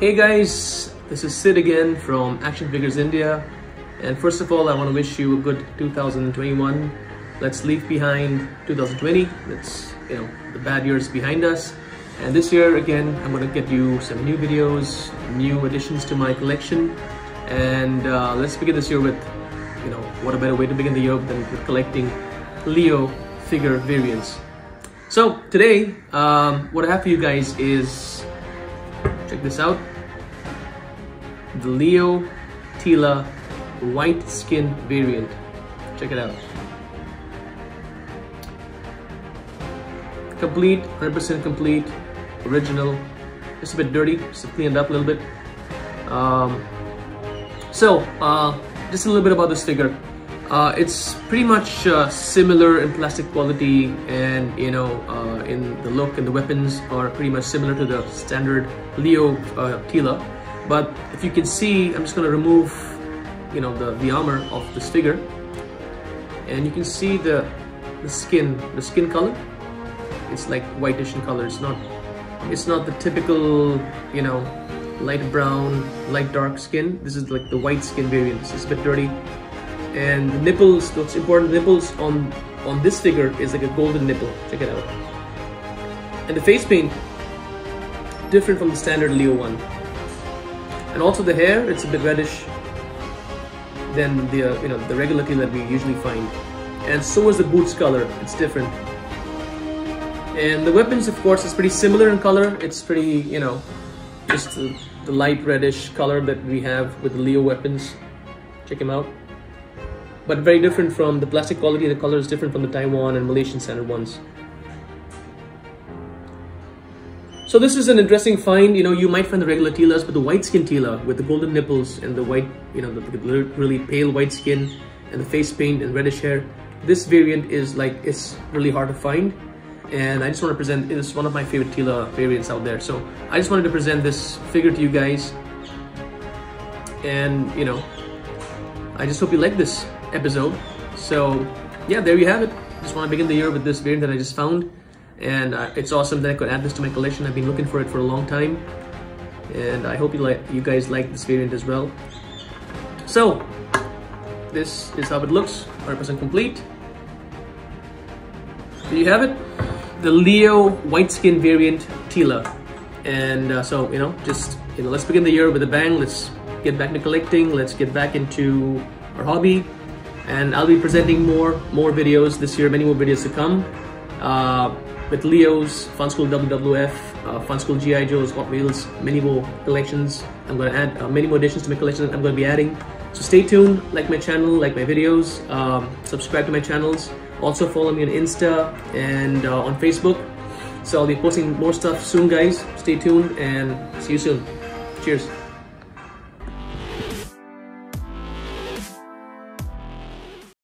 Hey guys, this is Sid again from Action Figures India. And first of all, I want to wish you a good 2021. Let's leave behind 2020. Let's, you know, the bad years behind us. And this year, again, I'm going to get you some new videos, new additions to my collection. And uh, let's begin this year with, you know, what a better way to begin the year than with collecting Leo figure variants. So today, um, what I have for you guys is, check this out, the Leo Teela white skin variant. Check it out. Complete, 100% complete, original. It's a bit dirty, just cleaned up a little bit. Um, so, uh, just a little bit about this figure. Uh, it's pretty much uh, similar in plastic quality and you know uh, in the look and the weapons are pretty much similar to the standard Leo uh, Teela but if you can see, I'm just gonna remove, you know, the, the armor of this figure. And you can see the, the skin, the skin color. It's like whitish in color. It's not, it's not the typical, you know, light brown, light dark skin. This is like the white skin variant. This is a bit dirty. And the nipples, what's important, nipples on, on this figure is like a golden nipple. Check it out. And the face paint, different from the standard Leo one. And also the hair it's a bit reddish than the uh, you know the regular thing that we usually find. And so is the boots color it's different. And the weapons of course is pretty similar in color. It's pretty you know just the, the light reddish color that we have with the Leo weapons. Check him out but very different from the plastic quality the color is different from the Taiwan and Malaysian standard ones So this is an interesting find. You know, you might find the regular Teelas, but the white skin Teela with the golden nipples and the white, you know, the, the really pale white skin and the face paint and reddish hair. This variant is like, it's really hard to find. And I just want to present, it's one of my favorite Teela variants out there. So I just wanted to present this figure to you guys. And, you know, I just hope you like this episode. So yeah, there you have it. Just want to begin the year with this variant that I just found and uh, it's awesome that I could add this to my collection. I've been looking for it for a long time and I hope you like you guys like this variant as well. So this is how it looks, 100% complete. There you have it, the Leo white skin variant Teela. And uh, so, you know, just, you know, let's begin the year with a bang. Let's get back into collecting. Let's get back into our hobby. And I'll be presenting more, more videos this year, many more videos to come. Uh, with Leo's, Funskool WWF, uh, Funskool G.I. Joe's, Hot Wheels, many more collections. I'm going to add uh, many more additions to my collection I'm going to be adding. So stay tuned, like my channel, like my videos, um, subscribe to my channels. Also follow me on Insta and uh, on Facebook. So I'll be posting more stuff soon guys. Stay tuned and see you soon. Cheers.